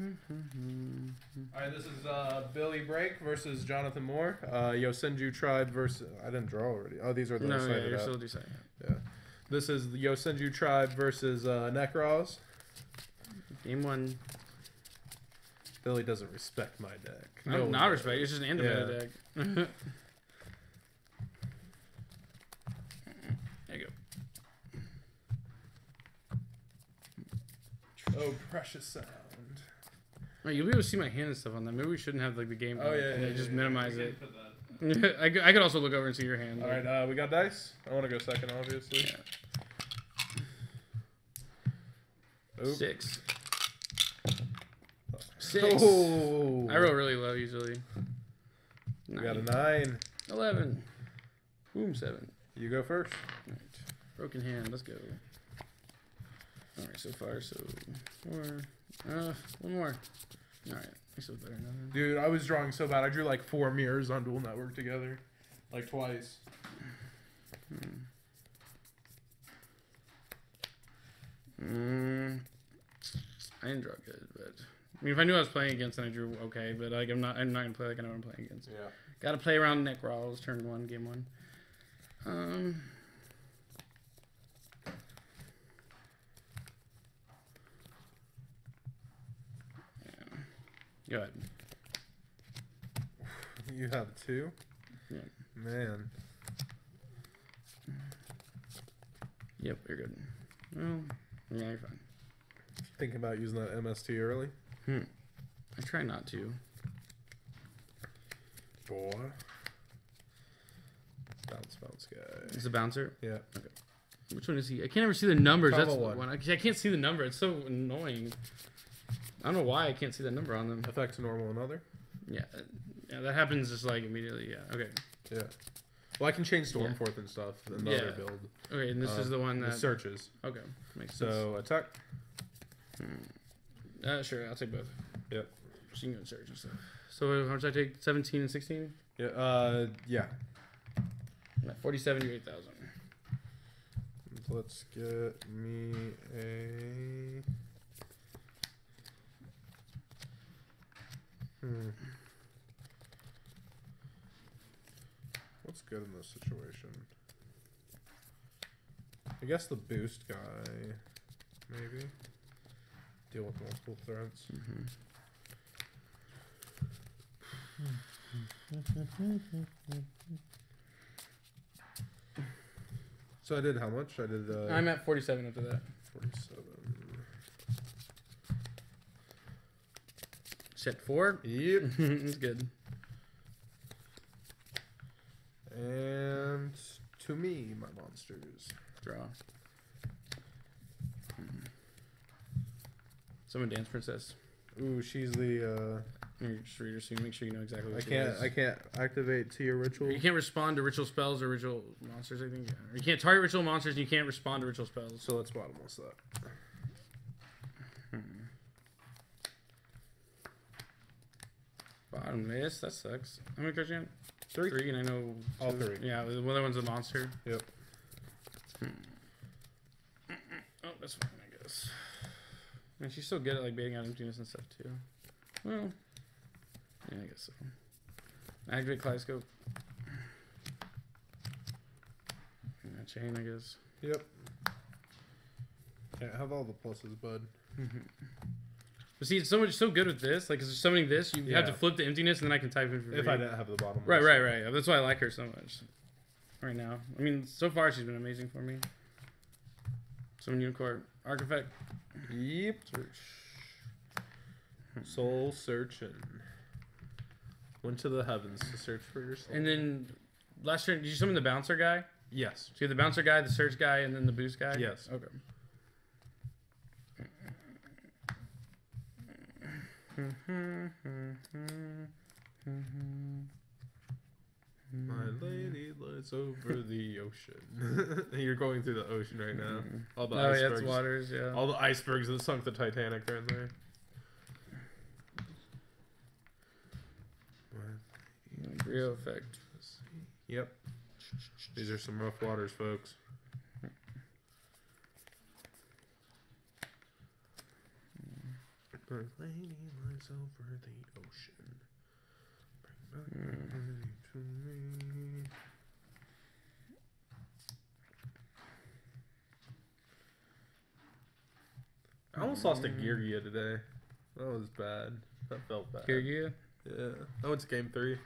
All right, this is uh, Billy Brake versus Jonathan Moore. Uh, Yosenju Tribe versus. I didn't draw already. Oh, these are the No, yeah, you're out. still deciding. Yeah. This is the Yosenju Tribe versus uh, Nekroz. Game one. Billy doesn't respect my deck. No, No not respect. It's just an antimatter deck. there you go. Oh, precious sound. Right, you'll be able to see my hand and stuff on that. Maybe we shouldn't have like the game. Oh on, yeah, and yeah, just yeah, minimize yeah. it. I, could, I could also look over and see your hand. All like- right, uh, we got dice. I want to go second, obviously. Yeah. Oop. Six. Six. Oh, I roll really low usually. We got a Nine. nine. Eleven. Boom, seven. You go first. Alright. Broken hand, let's go. Alright, so far, so four. Uh, one more. Alright, this is better than. Dude, I was drawing so bad. I drew like four mirrors on Dual Network together, like twice. Mm, I didn't draw good, but I mean, if I knew I was playing against, then I drew okay. But like, I'm not. I'm not gonna play like I know what I'm playing against. Yeah. Got to play around Nekroz. Turn one, game one. Um. Go ahead. You have two. Yeah. Man. Yep, you're good. Well, yeah, you're fine. Thinking about using that MST early. Hmm. I try not to. Boy. Bounce, bounce guy. It's a bouncer. Yeah. Okay. Which one is he? I can't ever see the numbers. That's the one. one. I, I can't see the number. It's so annoying. I don't know why I can't see the number on them. Effects normal another. Yeah, uh, yeah, that happens just like immediately. Yeah. Okay. Yeah. Well, I can change. Stormforth and stuff in the Yeah. other build. Okay, and this is the one The that. searches. Okay, makes sense. So attack. Uh, sure, I'll take both. Yep. So you can go and search and stuff. So how much I take? Seventeen and sixteen. Yeah. Uh. Yeah. Forty-seven to eight thousand. Let's get me a. Hmm. What's good in this situation? I guess the boost guy, maybe. Deal with multiple threats. So I did how much? I did. Uh, I'm at forty-seven after that. 47. Set four. Yep. That's good. And to me, my monsters. Draw. Someone dance princess. Ooh, she's the. Uh, You're just reader, so you make sure you know exactly what I she can't. is. I can't activate to your ritual. You can't respond to ritual spells or ritual monsters. I think. Or you can't target ritual monsters. and You can't respond to ritual spells. So let's bottomless that. Bottom miss. That sucks. How many cards you have? Three. Three, and I know All two- three. Yeah, the other one's a monster. Yep. Hmm. Oh, that's fine, I guess. And she's so good at like baiting out emptiness and stuff too. Well, yeah, I guess so. Activate Kaleidoscope. Yeah, chain, I guess. Yep. Yeah, have all the pluses, bud. Mm-hmm. But see, it's so much so good with this. Like, 'cause there's summoning this, you have to Yeah. flip the emptiness, and then I can type in for If. I didn't have the bottom. Right, right, right. That's why I like her so much. Right now, I mean, so far she's been amazing for me. Summon Unicorn, Artifact. Yep. Soul searching. Went to the heavens to search for your soul. And then last turn, did you summon the bouncer guy? yes. So you have the bouncer guy, the search guy, and then the boost guy. Yes. Okay. My lady lies over the ocean. You're going through the ocean right now. Mm-hmm. All the Oh icebergs. it's waters. Yeah. All the icebergs that sunk the Titanic are in there. Real effect. Yep. These are some rough waters, folks. My lady lies over the ocean. Bring back the lady to me. I almost lost to Geargia today. That was bad. That felt bad. Geargia. Yeah. I went to game three.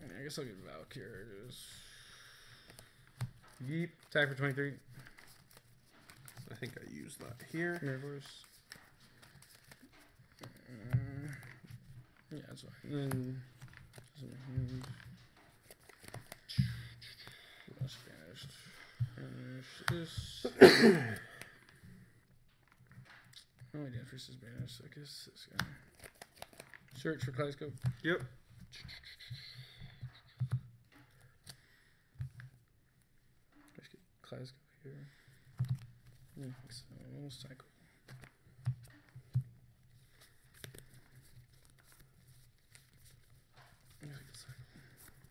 I guess I'll get Valk here. It is. Yeep. Attack for 23. I think I used that here. Uh, yeah, that's fine. Then. That's banished. Banish this. oh, yeah, first is banished. I guess this guy. Search for Kaleidoscope. Yep. Let's get Kaleidoscope here. Yeah, so we'll cycle. Yeah, I can cycle.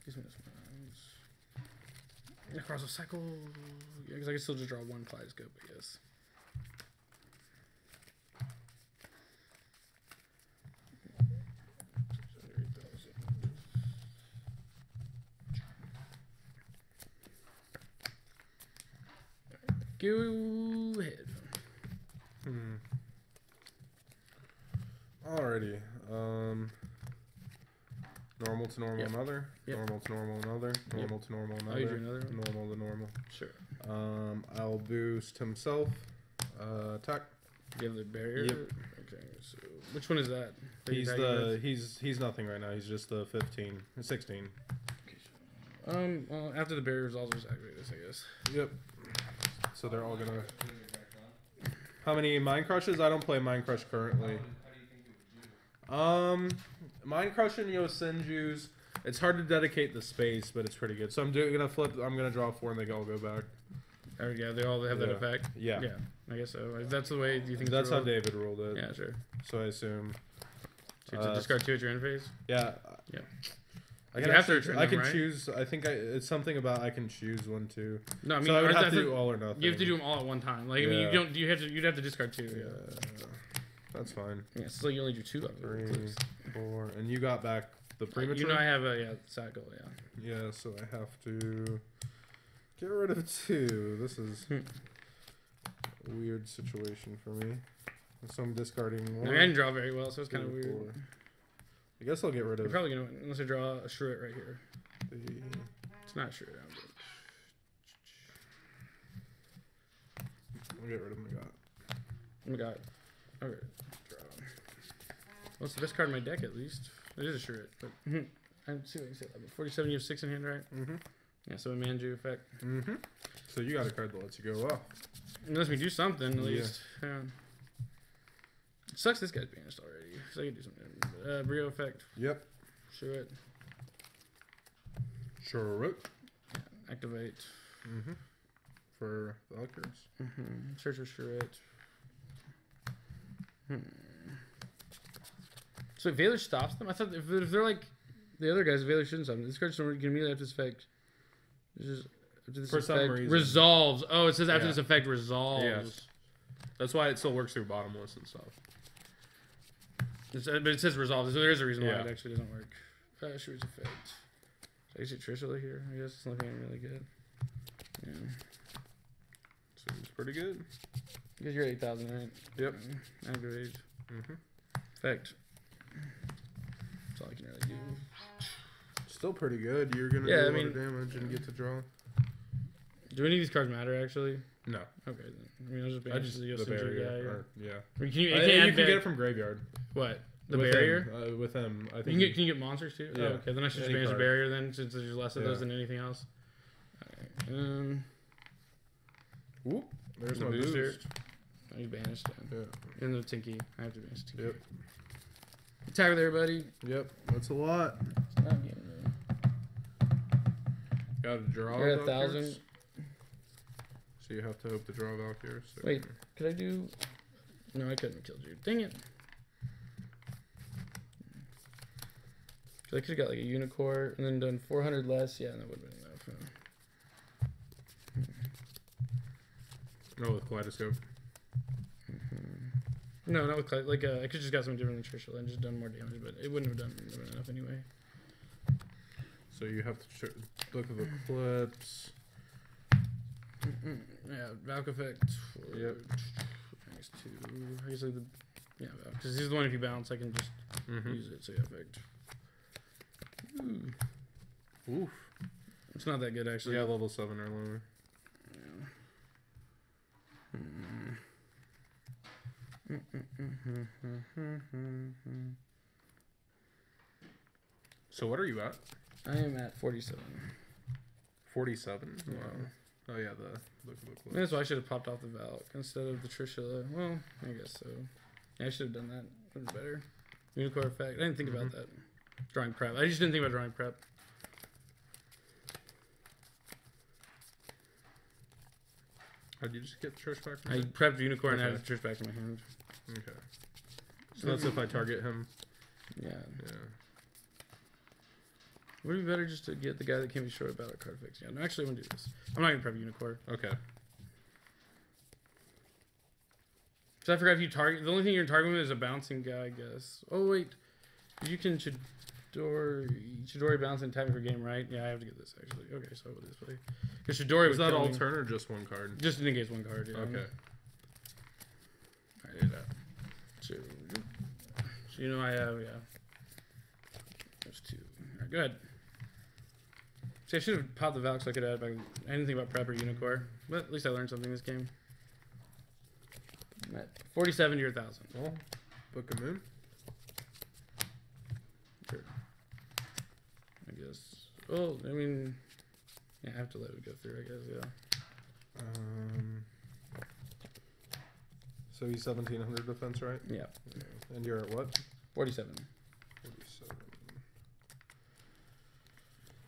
These ones. ones. Across a cycle. Yeah, I can still just draw one Kaleidoscope, I guess. Go ahead. Hmm. Alrighty. Um. Normal to normal Yep. another. Yep. Normal to normal another. Normal to normal Oh, another. another? Normal to normal. Sure. Um. I'll boost himself. Uh, attack. Have the barrier. Yep. Okay. So which one is that? that He's the he's he's nothing right now. He's just the 15, 16. Um. Well, after the barrier resolves, just activate this, I guess. Yep. So they're all gonna. How many mind crushes? I don't play mind crush currently. Um, mind crush and Yosenju's. It's hard to dedicate the space, but it's pretty good. So I'm do- gonna flip. I'm gonna draw four, and they all go back. Oh yeah, they all have that Yeah. effect. Yeah, Yeah, I guess so. If that's the way you think. that's it's how rolled- David ruled it. Yeah, sure. So I assume. So you have Uh, to discard two at your end phase. Yeah. Yeah. I You can have to actually, return I them, can right? choose. I think I, it's something about I can choose one too. No, I mean so I would have to do all or nothing. You have to do them all at one time. Like I mean, you Yeah. don't. You have to. You'd have to discard two. Yeah. That's fine. Yeah. So you only do two of them. Three, four, and you got back the premature. You know I have a yeah cycle. Yeah. Yeah, so I have to get rid of two. This is Hmm. a weird situation for me. So I'm discarding I, one. mean, I didn't draw very well, so it's kind of weird. four. I guess I'll get rid You're of probably gonna unless I draw a shrew right here. the. It's not shrew I'll get rid of my god. oh my god. Okay. Draw. Well, it's the best card in my deck at least. It is a shrew, but I see what you said. Forty-seven. You have six in hand, right? Mm-hmm. Yeah. So a manju effect. Mm-hmm. So you got a card that lets you go off. It lets me do something at least. Yeah. It sucks this guy's banished already. So I can do something. Uh, Brio effect. Yep. Show it. Sure. Activate. Mm-hmm. For Valkyries. Mm-hmm. Search for Shurit. Hmm. So Valor stops them? I thought if, if they're like the other guys, Valor shouldn't stop them. This card can immediately have this effect. This is after this For some reason. resolves. Oh, it says after Yeah. this effect resolves. Yes. That's why it still works through bottomless and stuff. It's, uh, but it says resolves, so there is a reason why it actually doesn't work. Uh, Shurit's effect. So I guess Trish over here. I guess it's looking really good. Yeah. Seems pretty good. Because you're at 8,000, right? Yep. Mm, Activate. Mm-hmm. Effect. That's all I can really do. Still pretty good. You're gonna Yeah, do a I lot of damage and get to draw. Do any of these cards matter actually? No, Okay, then. I mean, I was just be I being just the the Yosenju barrier. guy. Yeah. or- yeah. I mean, can you? Uh, You, you can't can get it from graveyard. what? The With barrier. Him, uh, with him, I You think. can get can you get monsters too? Yeah. Oh, okay, then I should just Any banish the barrier then, since there's less of those than anything else. Alright, Um, Whoop, there's The my booster. boost. I banished them. Yeah. And the Tinky. I have to banish Tinky. Yep. Attack with everybody. Yep. That's a lot. Not getting there. Got to draw. You're a thousand. So you have to hope to draw Valkyries. So Wait. Could I do? No, I couldn't have killed you. Dang it. I could have got like a unicorn and then done 400 less. Yeah, and that would have been enough. Oh, with Kaleidoscope. No, not with Cla- like uh, I could just got something different than Trisha and just done more damage, but it wouldn't have done enough anyway. So you have to ch- look at the clips. Mm, Yeah, Valk effect. Yep. Next two. I guess like the yeah, because he's the one if you bounce, I can just Mm-hmm. use it. So yeah, effect. Ooh, Oof. it's not that good actually. Yeah, level seven or lower. So what are you at? I am at forty-seven. Forty-seven. Yeah. Wow. Oh yeah, the look look look. That's why I should have popped off the Valk instead of the Trishula. Well, I guess so. Yeah, I should have done that. Better. Unicorn effect. I didn't think about mm-hmm. that. Drawing prep. I just didn't think about drawing prep. How did you just get the Trish back? I prepped Unicorn and Okay. added Trish back in my hand. Okay. So that's if I target him. Yeah. Yeah. Would it be better just to get the guy that can be short about a card fix? Yeah, no, actually, I'm gonna do this. I'm not gonna prep Unicorn. Okay. Because I forgot if you target. The only thing you're targeting with is a bouncing guy, I guess. Oh, wait. You can Chidori. Chidori bounce and tap for game, right? Yeah, I have to get this, actually. Okay, so I will display. Because Chidori Is was that kill all me. turn or just one card? Just in case one card, yeah. Okay. I did that. So, so you know I have, yeah. There's two. Alright, go ahead. See, I should have popped the Valk so I could add back. I about Prep or Unicore. But at least I learned something this game. I'm at 47 to your 1,000. Well, book him in. Sure. I guess. Well, I mean, yeah, I have to let it go through, I guess, yeah. Um. So he's seventeen hundred defense, right? Yeah, And you're at what? 47. Forty-seven.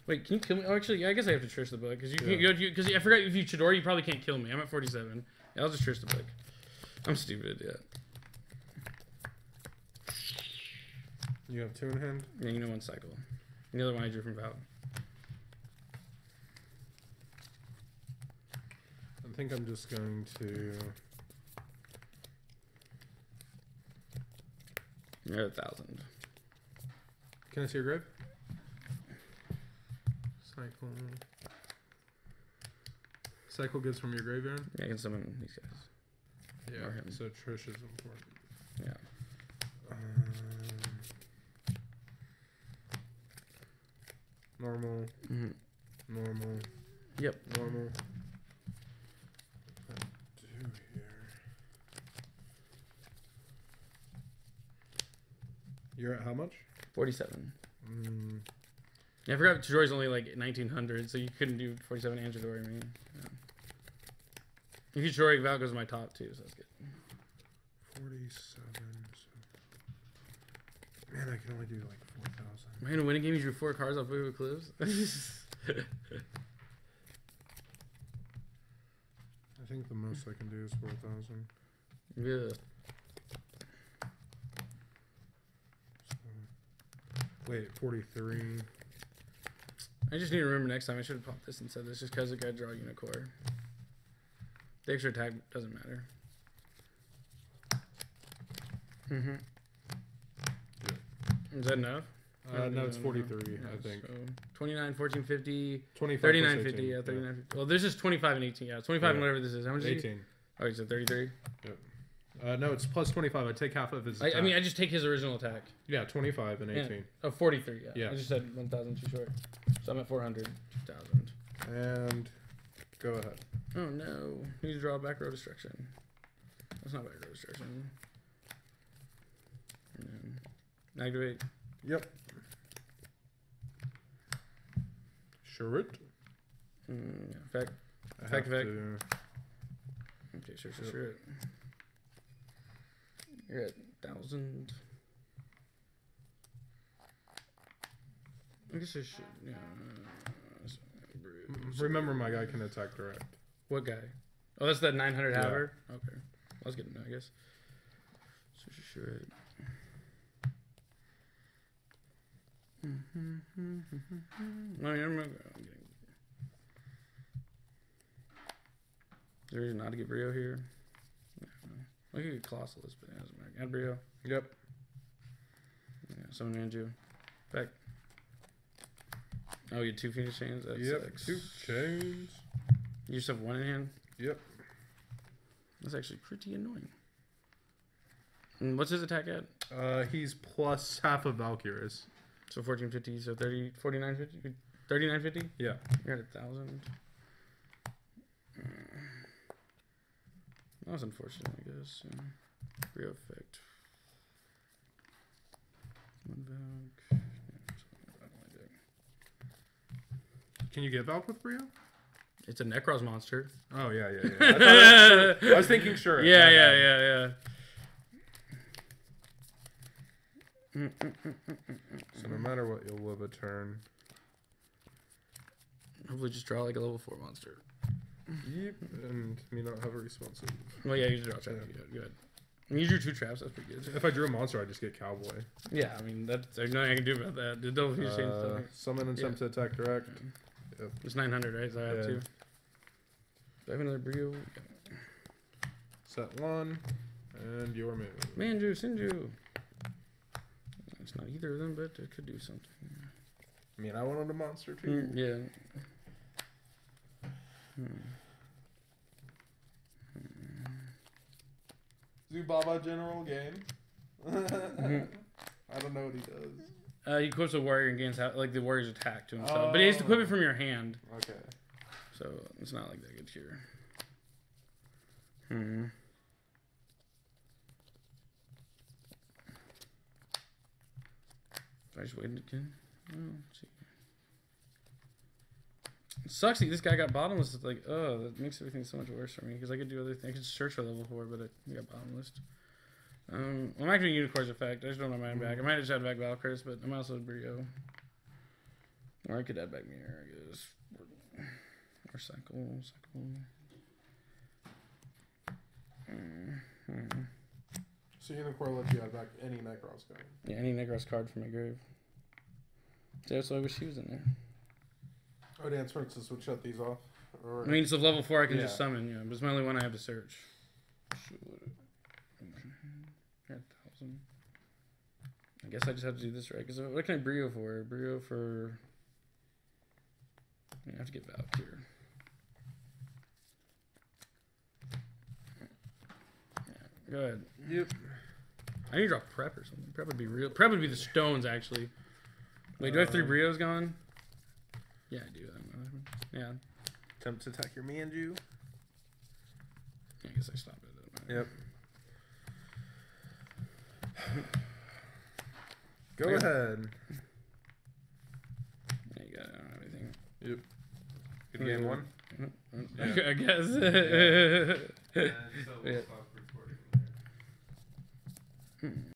Wait, can you kill me? Oh, actually, yeah, I guess I have to trish the book because you Yeah. can't. Because I forgot if you Chidori, you probably can't kill me. I'm at 47. Yeah, I'll just trish the book. I'm stupid. Yeah. You have two in hand. Yeah, you know one cycle. And the other one I drew from Val. I think I'm just going to. You're a thousand. Can I see your grave? Cycle. Cycle gets from your graveyard. Yeah, I can summon these guys. Yeah. Or him. So Trish is important. Yeah. Um, normal, Mm-hmm. normal, Yep. normal. What do here? You're at how much? 47. Mm, Yeah, I forgot Chidori's only like 1900, so you couldn't do 47 and Chidori. I mean, yeah. If you Chidori, Val goes to my top too, so that's good. 47. So. Man, I can only do like 4,000. Man, in a winning game, you drew four cards off Book of Eclipse. I think the most I can do is 4,000. yeah. So. Wait, 43. I just need to remember next time I should have popped this and said this just because it got draw Unicore. The extra attack doesn't matter. Mm-hmm. Is that enough? Uh, no, it's 43, yeah, I think. So 29, 14, 50, 25 39, plus 50, yeah, 39, 50. Well, this is 25 and 18. Yeah, 25 and whatever this is. How much is it? 18. Oh, you said 33? Uh, no, it's plus 25. I take half of his. I, I mean, I just take his original attack. yeah, 25 and Yeah. 18. Oh, 43, yeah. Yeah. I just said 1,000 too short. So I'm at 400, 2,000. And go ahead. Oh no. Need to draw a back row destruction. That's not back row destruction. And activate. Yep. Sure it. Mm, yeah, effect. I Effect, effect. to- Okay, sure, sure, Yep. sure. You're at thousand. I guess I should. Yeah. Bruce. Remember, my guy can attack direct. What guy? Oh, that's that 900 Yeah. haver? Okay. Well, that's good to know, I guess. So, sure. I mean, I'm, not- I'm getting. Is there a reason not to get Brio here? We could get Clausolas, but yeah. Embryo. Yep. Yeah, summon Andrew. Back. Oh, you two Phoenix chains? That yep, sucks. two chains. You just have one in hand? Yep. That's actually pretty annoying. And what's his attack at? Uh, he's plus half of Valkyries. So 1450, so 30, 4950? 3950? Yeah. You're at 1,000. That was unfortunate, I guess. Yeah. Brio effect. One back. Yeah, something like that on my deck. Can you get Valk with Brio? It's a Nekroz monster. Oh yeah, yeah, yeah. I, thought- I was thinking sure. Yeah, My yeah, bad. yeah, yeah. So no matter what, you'll live a turn. Hopefully, just draw like a level four monster. Yep. And me not have a responsive. Well, yeah, you draw trap. Yeah. Good, good. I mean, you drew two traps. That's pretty good. If I drew a monster, I'd just get Cowboy. Yeah, I mean, that's there's nothing I can do about that. The double fuse change Uh, summon and Yeah. attempt to attack direct. It's 900, right? So I have Yeah. two. Do I have another Brio? Set one, and your move. Manju, Sinju. It's not either of them, but it could do something. I mean, I wanted a monster too. Mm, yeah. Hmm. Zubaba General game. I don't know what he does. Uh, he equips a warrior and gains ha- like the warrior's attack to himself, but he has to equip Oh. it from your hand, Okay. so it's not like that good here. Hmm. I just waited again. Oh, let's see. Sucks that this guy got bottomless. It's like, oh, that makes everything so much worse for me because I could do other things. I could search for level four, but I got bottomless. Um, I'm actually Unicorn's effect. I just don't have mine back. I might just add back Valkyries, but I'm also Brio. Or I could add back Mirror, I guess. Or, Cycle. Cycle. Mm-hmm. So Unicorn lets you add back any Nekroz card. Yeah, any Nekroz card from my grave. Yeah, so I wish he was in there. Oh, Dance Princess would shut these off. Or, I mean, it's a level four I can just summon, yeah. But it's my only one I have to search. Shoot. I guess I just have to do this right. Because what can I Brio for? Brio for. I have to get Valk here. Yeah, go ahead. yep. I need to draw prep or something. Prep would be real. Prep would be the stones, actually. Wait, do I have three Um, Brios gone? Yeah, I do. Yeah. Attempt to attack your Manju. I guess I stopped it. Yep. Go Okay. ahead. Yeah, you got it. I don't have anything. Yep. Good game one. Mm-hmm. I guess. And so we'll Yeah. stop recording.